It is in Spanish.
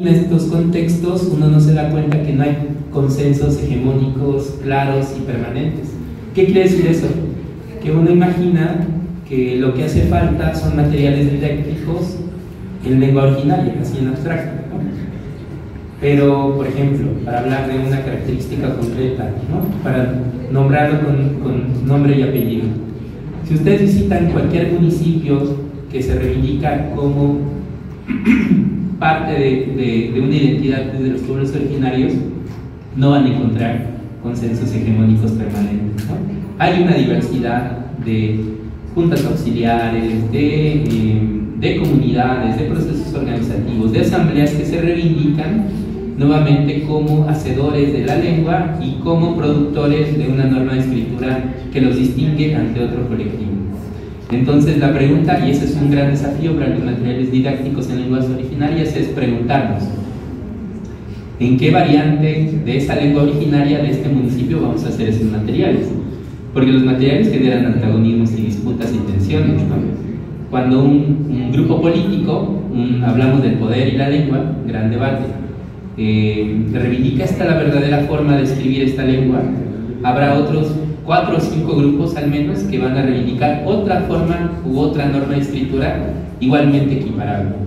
En estos contextos uno no se da cuenta que no hay consensos hegemónicos claros y permanentes. ¿Qué quiere decir eso? Que uno imagina que lo que hace falta son materiales didácticos en lengua originaria, así en abstracto. Pero, por ejemplo, para hablar de una característica concreta, para nombrarlo con nombre y apellido. Si ustedes visitan cualquier municipio que se reivindica como parte de, una identidad de los pueblos originarios, no van a encontrar consensos hegemónicos permanentes. Hay una diversidad de juntas auxiliares, de, eh, de comunidades, de procesos organizativos, de asambleas que se reivindican nuevamente como hacedores de la lengua y como productores de una norma de escritura que los distingue ante otro colectivo. Entonces la pregunta, y ese es un gran desafío para los materiales didácticos en lenguas originarias, es preguntarnos, ¿en qué variante de esa lengua originaria de este municipio vamos a hacer esos materiales? Porque los materiales generan antagonismos y disputas y tensiones. Cuando un, grupo político, hablamos del poder y la lengua, gran debate, eh, reivindica esta la verdadera forma de escribir esta lengua, habrá otros cuatro o cinco grupos al menos que van a reivindicar otra forma u otra norma de escritura igualmente equiparable.